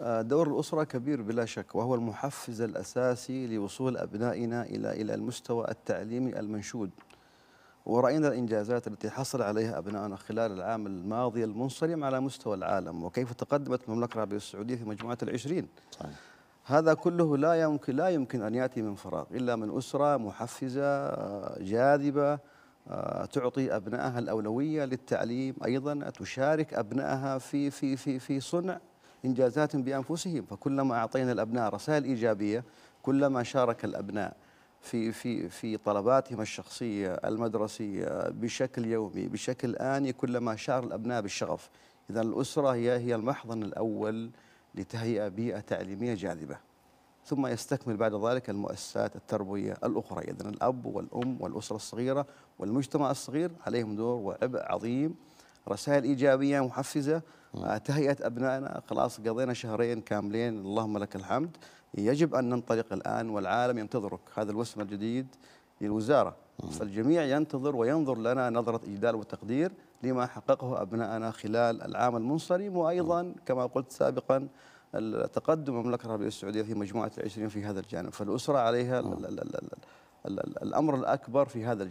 دور الأسرة كبير بلا شك وهو المحفز الأساسي لوصول أبنائنا إلى إلى المستوى التعليمي المنشود ورأينا الإنجازات التي حصل عليها أبنائنا خلال العام الماضي المنصرم على مستوى العالم وكيف تقدمت المملكة العربية السعودية في مجموعة العشرين صحيح. هذا كله لا يمكن لا يمكن أن يأتي من فراغ إلا من أسرة محفزة جاذبة تعطي أبنائها الأولوية للتعليم أيضا تشارك أبنائها في في في في صنع إنجازات بأنفسهم. فكلما أعطينا الأبناء رسائل إيجابية كلما شارك الأبناء في في في طلباتهم الشخصية المدرسية بشكل يومي بشكل آني كلما شعر الأبناء بالشغف. إذا الأسرة هي هي المحضن الأول لتهيئة بيئة تعليمية جاذبة. ثم يستكمل بعد ذلك المؤسسات التربوية الأخرى. إذا الأب والأم والأسرة الصغيرة والمجتمع الصغير عليهم دور وعبء عظيم. رسائل إيجابية محفزة. تهيئة أبنائنا خلاص قضينا شهرين كاملين اللهم لك الحمد. يجب أن ننطلق الآن والعالم ينتظرك. هذا الوسم الجديد للوزارة. فالجميع ينتظر وينظر لنا نظرة إجلال وتقدير لما حققه أبنائنا خلال العام المنصرم. وأيضا كما قلت سابقا تقدم المملكة العربية السعودية في مجموعة العشرين في هذا الجانب. فالأسرة عليها الأمر الأكبر في هذا الجانب